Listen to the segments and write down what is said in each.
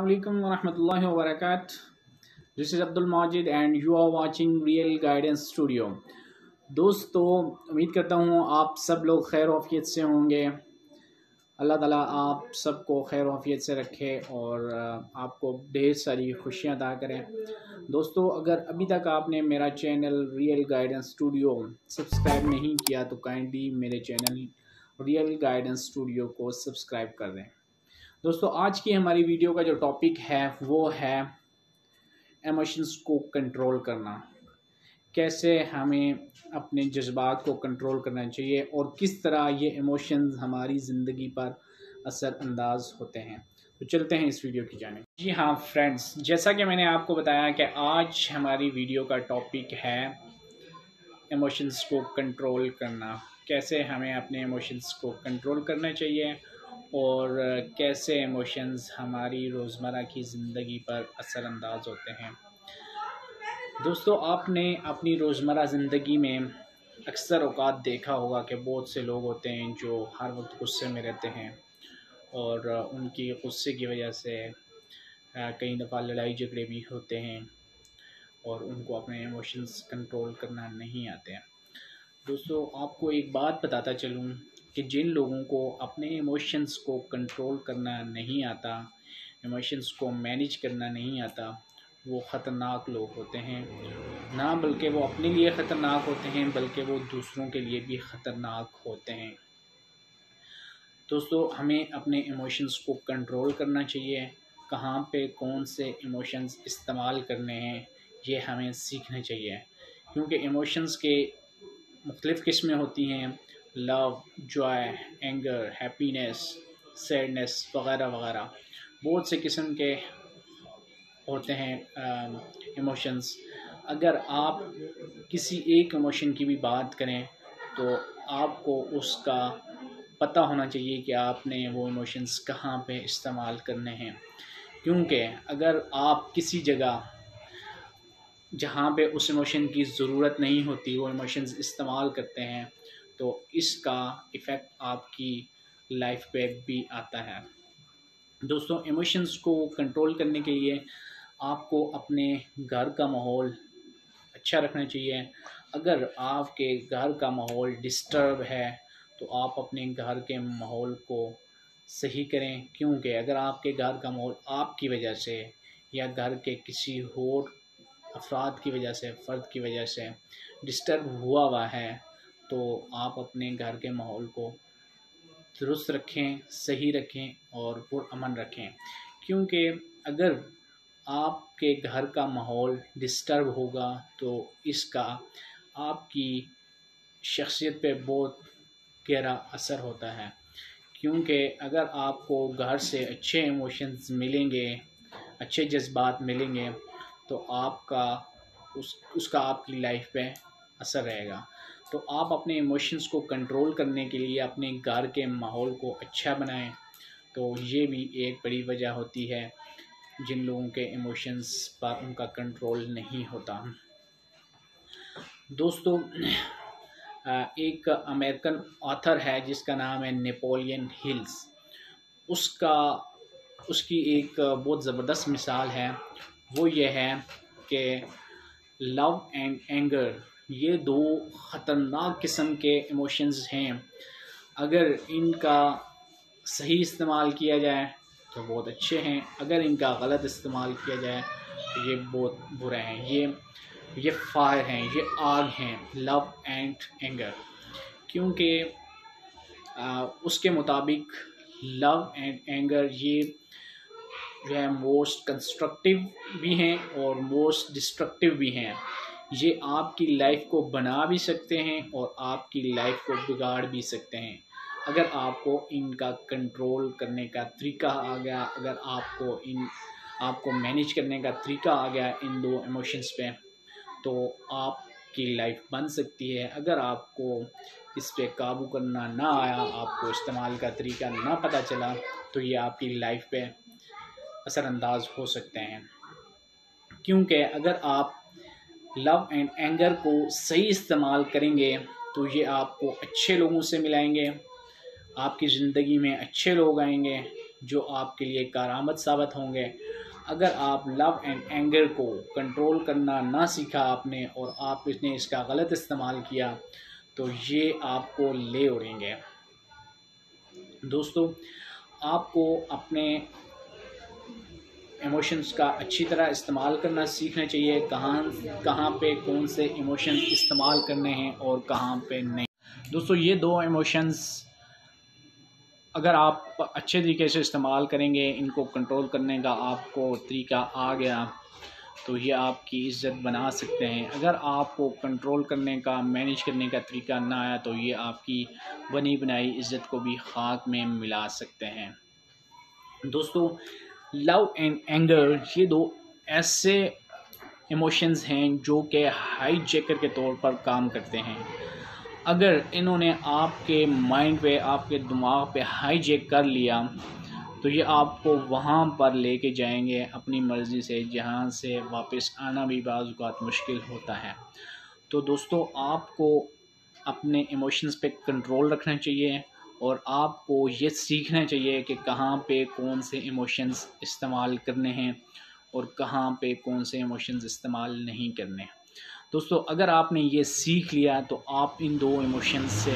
Assalamualaikum warahmatullahi wabarakatuh. This is Abdul Majid and you are watching Real Guidance Studio. दोस्तों, उम्मीद करता हूँ आप सब लोग खैर वाफियत से होंगे अल्लाह ताला आप सबको खैर वाफियत से रखे और आपको ढेर सारी खुशियाँ अदा करें दोस्तों, अगर अभी तक आपने मेरा channel real guidance studio subscribe नहीं किया तो काइंडली मेरे चैनल रियल गाइडेंस स्टूडियो को सब्सक्राइब कर दें दोस्तों, आज की हमारी वीडियो का जो टॉपिक है, वो है एमोशंस को कंट्रोल करना। कैसे हमें अपने जज्बात को कंट्रोल करना चाहिए और किस तरह ये इमोशंस हमारी ज़िंदगी पर असरअंदाज होते हैं। तो चलते हैं इस वीडियो की जाने जी हाँ फ्रेंड्स जैसा कि मैंने आपको बताया कि आज हमारी वीडियो का टॉपिक है इमोशंस को कंट्रोल करना। कैसे हमें अपने इमोशंस को कंट्रोल करना चाहिए और कैसे इमोशंस हमारी रोज़मर्रा की ज़िंदगी पर असरअंदाज होते हैं। दोस्तों, आपने अपनी रोज़मर्रा ज़िंदगी में अक्सर अवकात देखा होगा कि बहुत से लोग होते हैं जो हर वक्त गुस्से में रहते हैं और उनकी गुस्से की वजह से कई दफ़ा लड़ाई झगड़े भी होते हैं और उनको अपने इमोशंस कंट्रोल करना नहीं आते हैं। दोस्तों, आपको एक बात बताता चलूँ कि जिन लोगों को अपने इमोशंस को कंट्रोल करना नहीं आता इमोशंस को मैनेज करना नहीं आता, वो ख़तरनाक लोग होते हैं। ना बल्कि वो अपने लिए ख़तरनाक होते हैं, बल्कि वो दूसरों के लिए भी ख़तरनाक होते हैं। दोस्तों, हमें अपने इमोशंस को कंट्रोल करना चाहिए। कहाँ पे कौन से इमोशंस इस्तेमाल करने हैं, ये हमें सीखना चाहिए। क्योंकि इमोशंस के मुख्तलिफ़ किस्में होती हैं। Love joy anger happiness sadness वगैरह वगैरह। बहुत से किस्म के होते हैं इमोशंस अगर आप किसी एक इमोशन की भी बात करें तो आपको उसका पता होना चाहिए कि आपने वो इमोशंस कहाँ पे इस्तेमाल करने हैं। क्योंकि अगर आप किसी जगह जहाँ पे उस इमोशन की ज़रूरत नहीं होती, वो इमोशंस इस्तेमाल करते हैं तो इसका इफ़ेक्ट आपकी लाइफ पे भी आता है। दोस्तों इमोशंस को कंट्रोल करने के लिए आपको अपने घर का माहौल अच्छा रखना चाहिए। अगर आपके घर का माहौल डिस्टर्ब है तो आप अपने घर के माहौल को सही करें। क्योंकि अगर आपके घर का माहौल आपकी वजह से या घर के किसी और अफराद की वजह से, फ़र्द की वजह से डिस्टर्ब हुआ हुआ है तो आप अपने घर के माहौल को दुरुस्त रखें, सही रखें और पुरअमन रखें। क्योंकि अगर आपके घर का माहौल डिस्टर्ब होगा तो इसका आपकी शख्सियत पे बहुत गहरा असर होता है। क्योंकि अगर आपको घर से अच्छे इमोशंस मिलेंगे, अच्छे जज्बात मिलेंगे तो आपका उस, उसका आपकी लाइफ पे असर रहेगा। तो आप अपने इमोशंस को कंट्रोल करने के लिए, अपने घर के माहौल को अच्छा बनाएँ। तो ये भी एक बड़ी वजह होती है, जिन लोगों के इमोशंस पर उनका कंट्रोल नहीं होता। दोस्तों एक अमेरिकन ऑथर है, जिसका नाम है नेपोलियन हिल्स उसका, उसकी एक बहुत ज़बरदस्त मिसाल है। वो ये है कि लव एंड एंगर ये दो ख़तरनाक किस्म के इमोशंस हैं। अगर इनका सही इस्तेमाल किया जाए तो बहुत अच्छे हैं। अगर इनका गलत इस्तेमाल किया जाए तो ये बहुत बुरे हैं। ये ये फायर हैं, ये आग हैं। लव एंड एंगर क्योंकि उसके मुताबिक लव एंड एंगर ये जो है मोस्ट कंस्ट्रक्टिव भी हैं और मोस्ट डिस्ट्रक्टिव भी हैं। ये आपकी लाइफ को बना भी सकते हैं और आपकी लाइफ को बिगाड़ भी सकते हैं। अगर आपको इनका कंट्रोल करने का तरीका आ गया, अगर आपको इन, आपको मैनेज करने का तरीका आ गया इन दो इमोशंस पे तो आपकी लाइफ बन सकती है। अगर आपको इस पर काबू करना ना आया, आपको इस्तेमाल का तरीका ना पता चला तो ये आपकी लाइफ पे असरअंदाज हो सकते हैं। क्योंकि अगर आप लव एंड एंगर को सही इस्तेमाल करेंगे तो ये आपको अच्छे लोगों से मिलाएँगे, आपकी ज़िंदगी में अच्छे लोग आएँगे, जो आपके लिए कारामद साबित होंगे। अगर आप लव एंड एंगर को कंट्रोल करना ना सीखा आपने और आपने इसका गलत इस्तेमाल किया तो ये आपको ले उड़ेंगे। दोस्तों, आपको अपने इमोशंस का अच्छी तरह इस्तेमाल करना सीखना चाहिए, कहाँ कहाँ पे कौन से इमोशन इस्तेमाल करने हैं और कहाँ पे नहीं। दोस्तों, ये दो इमोशंस अगर आप अच्छे तरीके से इस्तेमाल करेंगे, इनको कंट्रोल करने का आपको तरीका आ गया तो ये आपकी इज़्ज़त बना सकते हैं। अगर आपको कंट्रोल करने का मैनेज करने का तरीका ना आया तो ये आपकी बनी बनाई इज़्ज़त को भी खाक में मिला सकते हैं। दोस्तों लव एंड एंगर, ये दो ऐसे इमोशंस हैं जो कि हाई चेकर के तौर पर काम करते हैं। अगर इन्होंने आपके माइंड पे, आपके दिमाग पे हाई चेक कर लिया तो ये आपको वहाँ पर लेके जाएँगे अपनी मर्ज़ी से, जहाँ से वापस आना भी बाज़ात मुश्किल होता है। तो दोस्तों, आपको अपने इमोशंस पे कंट्रोल रखना चाहिए। और आपको ये सीखना चाहिए कि कहाँ पे कौन से इमोशंस इस्तेमाल करने हैं और कहाँ पे कौन से इमोशंस इस्तेमाल नहीं करने हैं। दोस्तों, अगर आपने ये सीख लिया तो आप इन दो इमोशंस से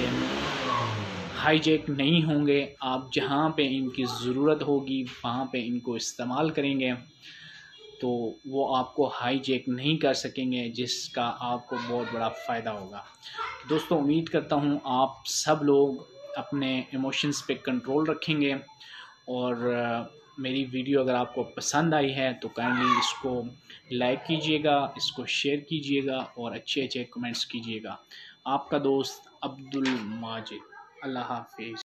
हाईजेक नहीं होंगे। आप जहाँ पे इनकी ज़रूरत होगी, वहाँ पे इनको इस्तेमाल करेंगे तो वो आपको हाईजेक नहीं कर सकेंगे, जिसका आपको बहुत बड़ा फ़ायदा होगा। दोस्तों, उम्मीद करता हूँ आप सब लोग अपने इमोशंस पे कंट्रोल रखेंगे। और मेरी वीडियो अगर आपको पसंद आई है तो काइंडली इसको लाइक कीजिएगा, इसको शेयर कीजिएगा और अच्छे अच्छे कमेंट्स कीजिएगा। आपका दोस्त अब्दुल माजिद। अल्लाह हाफिज़।